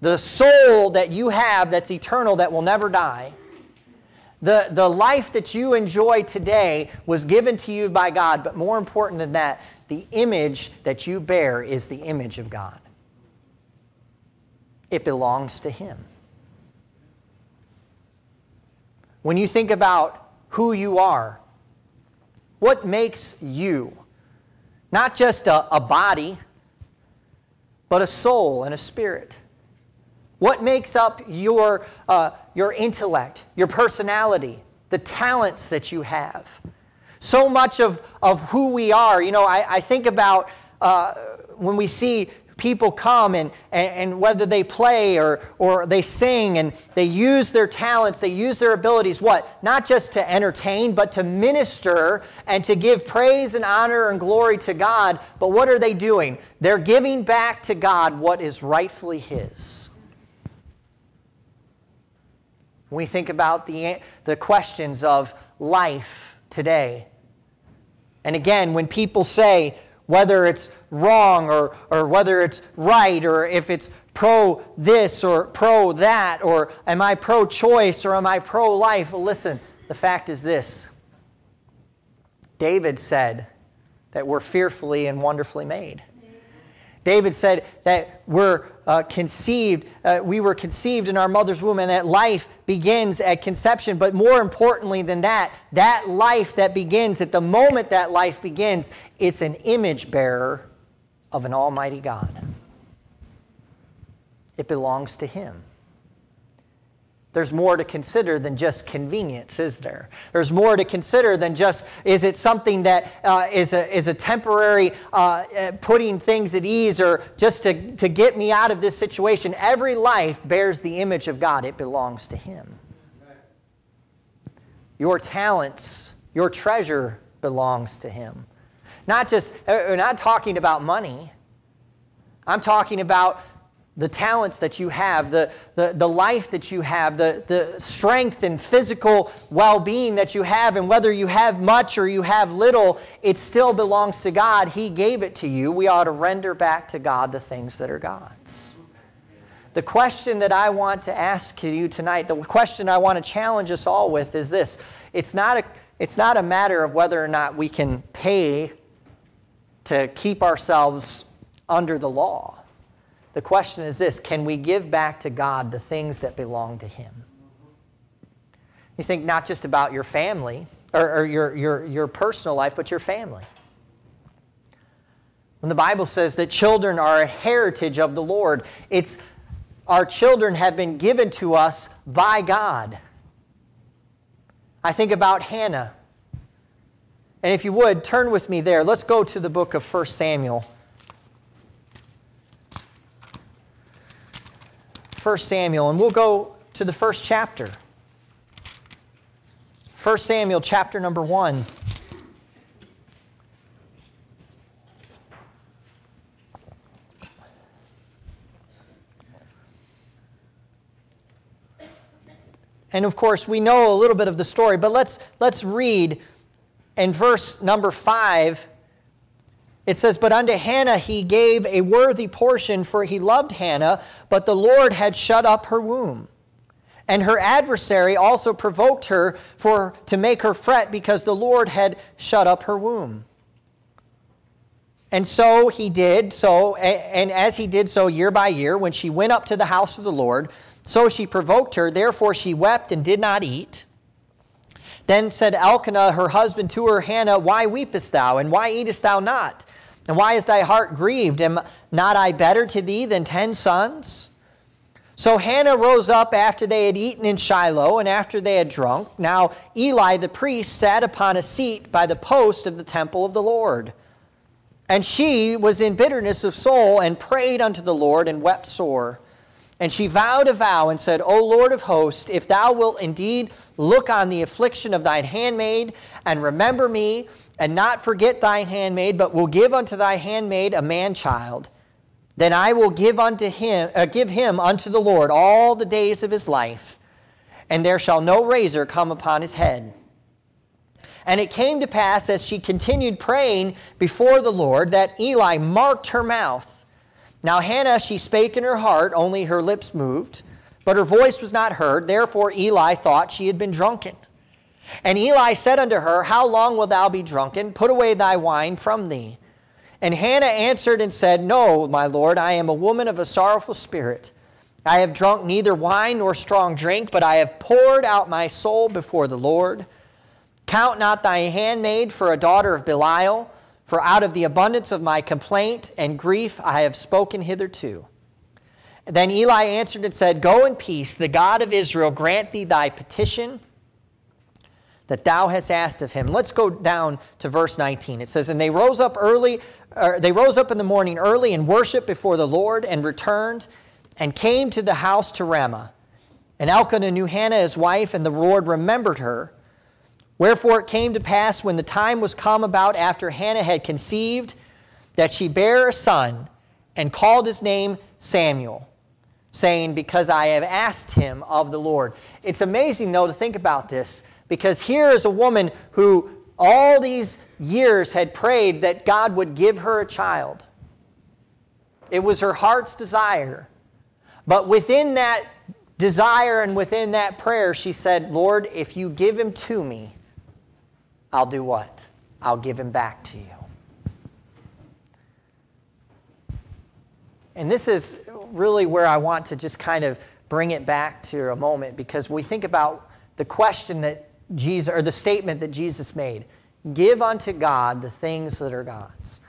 the soul that you have that's eternal, that will never die the, the life that you enjoy today was given to you by God, but more important than that, the image that you bear is the image of God. It belongs to Him. When you think about who you are, what makes you not just a, a body, but a soul and a spirit? What makes up your, uh, your intellect, your personality, the talents that you have? So much of, of who we are, you know, I, I think about uh, when we see people come and, and, and, whether they play or, or they sing and they use their talents, they use their abilities, what? Not just to entertain, but to minister and to give praise and honor and glory to God. But what are they doing? They're giving back to God what is rightfully His. When we think about the, the questions of life today. And again, when people say whether it's wrong or, or whether it's right or if it's pro this or pro that or am I pro choice or am I pro life, well, listen, the fact is this David said that we're fearfully and wonderfully made. David said that we're uh, conceived, uh, we were conceived in our mother's womb, and that life begins at conception. But more importantly than that, that life that begins, at the moment that life begins, it's an image bearer of an almighty God. It belongs to Him there's more to consider than just convenience, is there? There's more to consider than just is it something that uh, is a, is a temporary uh, uh, putting things at ease or just to, to get me out of this situation. Every life bears the image of God, it belongs to Him. Your talents, your treasure belongs to Him. Not just, uh, we're not talking about money. I'm talking about the talents that you have, the, the, the life that you have, the, the strength and physical well being that you have, and whether you have much or you have little, it still belongs to God. He gave it to you. We ought to render back to God the things that are God's. The question that I want to ask you tonight, the question I want to challenge us all with is this it's not a, it's not a matter of whether or not we can pay to keep ourselves under the law. The question is this can we give back to God the things that belong to Him? You think not just about your family or, or your, your, your personal life, but your family. When the Bible says that children are a heritage of the Lord, it's our children have been given to us by God. I think about Hannah. And if you would, turn with me there. Let's go to the book of 1 Samuel. 1 Samuel, and we'll go to the first chapter. 1 Samuel, chapter number 1. And of course, we know a little bit of the story, but let's, let's read in verse number 5 it says, But unto Hannah he gave a worthy portion, for he loved Hannah, but the Lord had shut up her womb. And her adversary also provoked her for to make her fret because the Lord had shut up her womb. And so he did so, and as he did so year by year, when she went up to the house of the Lord, so she provoked her, therefore she wept and did not eat. Then said Elkanah, her husband, to her, Hannah, Why weepest thou, and why eatest thou not? And why is thy heart grieved? Am not I better to thee than ten sons? So Hannah rose up after they had eaten in Shiloh and after they had drunk. Now Eli the priest sat upon a seat by the post of the temple of the Lord. And she was in bitterness of soul and prayed unto the Lord and wept sore. And she vowed a vow and said, O Lord of hosts, if thou wilt indeed look on the affliction of thine handmaid and remember me, and not forget thy handmaid, but will give unto thy handmaid a man child, then I will give unto him uh, give him unto the Lord all the days of his life, and there shall no razor come upon his head. And it came to pass as she continued praying before the Lord that Eli marked her mouth. Now Hannah she spake in her heart, only her lips moved, but her voice was not heard. Therefore Eli thought she had been drunken. And Eli said unto her, How long wilt thou be drunken? Put away thy wine from thee. And Hannah answered and said, No, my lord, I am a woman of a sorrowful spirit. I have drunk neither wine nor strong drink, but I have poured out my soul before the Lord. Count not thy handmaid for a daughter of Belial, for out of the abundance of my complaint and grief I have spoken hitherto. Then Eli answered and said, Go in peace, the God of Israel grant thee thy petition that thou hast asked of him. Let's go down to verse 19. It says, And they rose up early, er, they rose up in the morning early and worshiped before the Lord and returned and came to the house to Ramah. And Elkanah knew Hannah his wife, and the Lord remembered her. Wherefore it came to pass when the time was come about after Hannah had conceived, that she bare a son and called his name Samuel. saying, Because I have asked him of the Lord. It's amazing, though, to think about this, because here is a woman who all these years had prayed that God would give her a child. It was her heart's desire. But within that desire and within that prayer, she said, Lord, if you give him to me, I'll do what? I'll give him back to you. And this is really where I want to just kind of bring it back to a moment because we think about the question that Jesus, or the statement that Jesus made give unto God the things that are God's.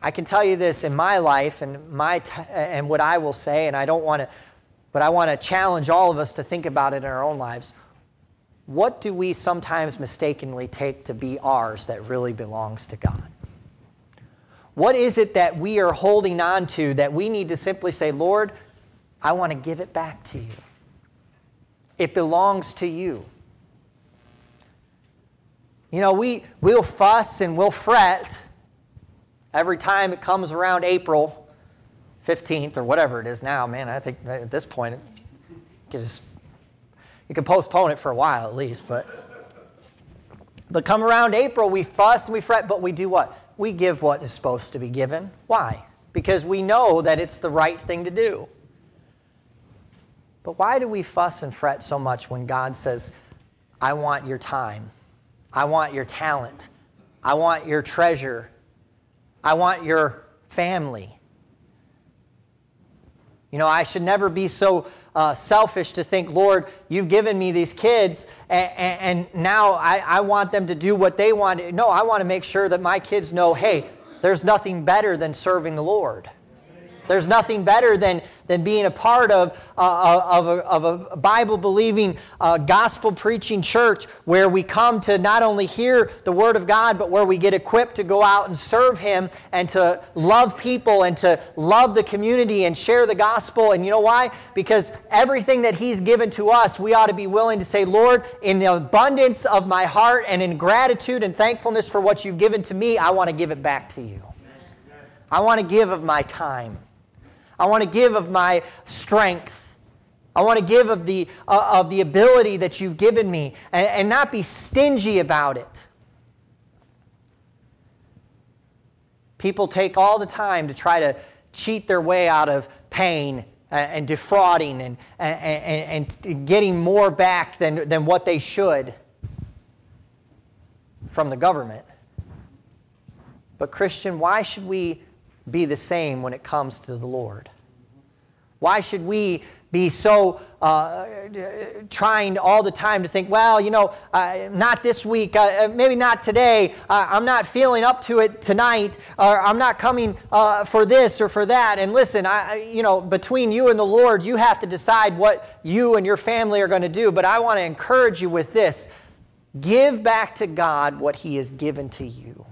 I can tell you this in my life and, my and what I will say, and I don't want to, but I want to challenge all of us to think about it in our own lives. What do we sometimes mistakenly take to be ours that really belongs to God? What is it that we are holding on to that we need to simply say, Lord, I want to give it back to you? It belongs to you. You know, we, we'll fuss and we'll fret every time it comes around April 15th or whatever it is now. Man, I think at this point, you just, you can postpone it for a while at least. But, but come around April, we fuss and we fret, but we do what? We give what is supposed to be given. Why? Because we know that it's the right thing to do. But why do we fuss and fret so much when God says, I want your time? I want your talent. I want your treasure. I want your family. You know, I should never be so uh, selfish to think, Lord, you've given me these kids, and, and, and now I, I want them to do what they want. No, I want to make sure that my kids know hey, there's nothing better than serving the Lord. There's nothing better than, than being a part of, uh, of, a, of a Bible believing, uh, gospel preaching church where we come to not only hear the Word of God, but where we get equipped to go out and serve Him and to love people and to love the community and share the gospel. And you know why? Because everything that He's given to us, we ought to be willing to say, Lord, in the abundance of my heart and in gratitude and thankfulness for what you've given to me, I want to give it back to you. I want to give of my time. I want to give of my strength. I want to give of the, uh, of the ability that you've given me and, and not be stingy about it. People take all the time to try to cheat their way out of pain and, and defrauding and, and, and getting more back than, than what they should from the government. But, Christian, why should we be the same when it comes to the Lord? Why should we be so uh, trying all the time to think, well, you know, uh, not this week, uh, maybe not today, uh, I'm not feeling up to it tonight, or I'm not coming uh, for this or for that. And listen, I, you know, between you and the Lord, you have to decide what you and your family are going to do. But I want to encourage you with this give back to God what He has given to you.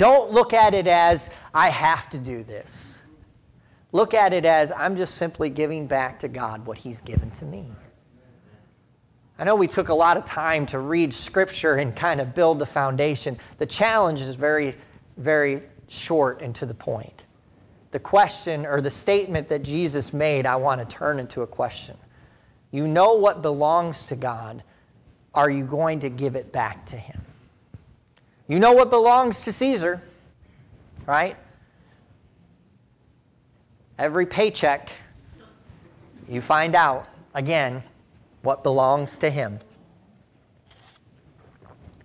Don't look at it as, I have to do this. Look at it as, I'm just simply giving back to God what He's given to me. I know we took a lot of time to read Scripture and kind of build the foundation. The challenge is very, very short and to the point. The question or the statement that Jesus made, I want to turn into a question. You know what belongs to God. Are you going to give it back to Him? You know what belongs to Caesar, right? Every paycheck, you find out, again, what belongs to him.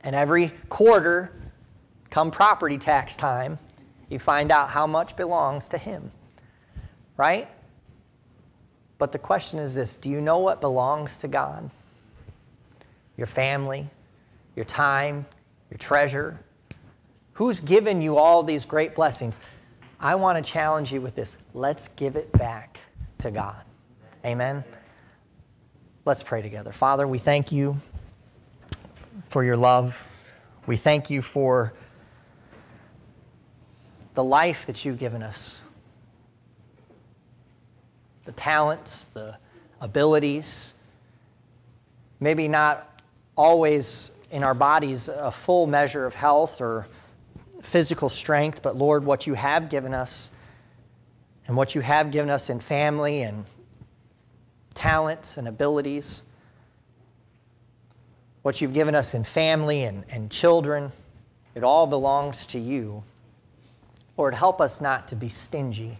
And every quarter, come property tax time, you find out how much belongs to him. Right? But the question is this do you know what belongs to God? Your family, your time, your treasure? Who's given you all these great blessings? I want to challenge you with this. Let's give it back to God. Amen. Let's pray together. Father, we thank you for your love. We thank you for the life that you've given us, the talents, the abilities, maybe not always in our bodies a full measure of health or physical strength, but Lord, what you have given us and what you have given us in family and talents and abilities, what you've given us in family and, and children, it all belongs to you. Lord, help us not to be stingy.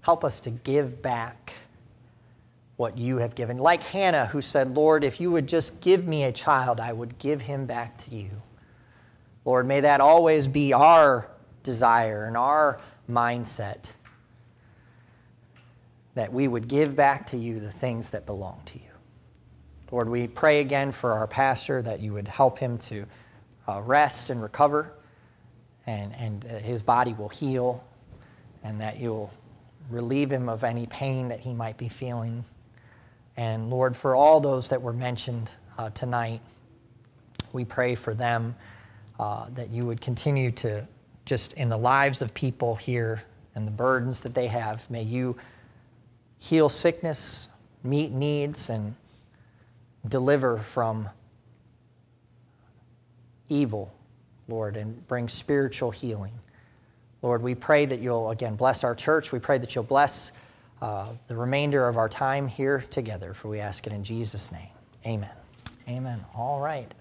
Help us to give back what you have given. Like Hannah, who said, Lord, if you would just give me a child, I would give him back to you. Lord, may that always be our desire and our mindset that we would give back to you the things that belong to you. Lord, we pray again for our pastor that you would help him to uh, rest and recover, and, and uh, his body will heal, and that you'll relieve him of any pain that he might be feeling. And Lord, for all those that were mentioned uh, tonight, we pray for them uh, that you would continue to just in the lives of people here and the burdens that they have, may you heal sickness, meet needs, and deliver from evil, Lord, and bring spiritual healing. Lord, we pray that you'll, again, bless our church. We pray that you'll bless uh, the remainder of our time here together, for we ask it in Jesus' name. Amen. Amen. All right.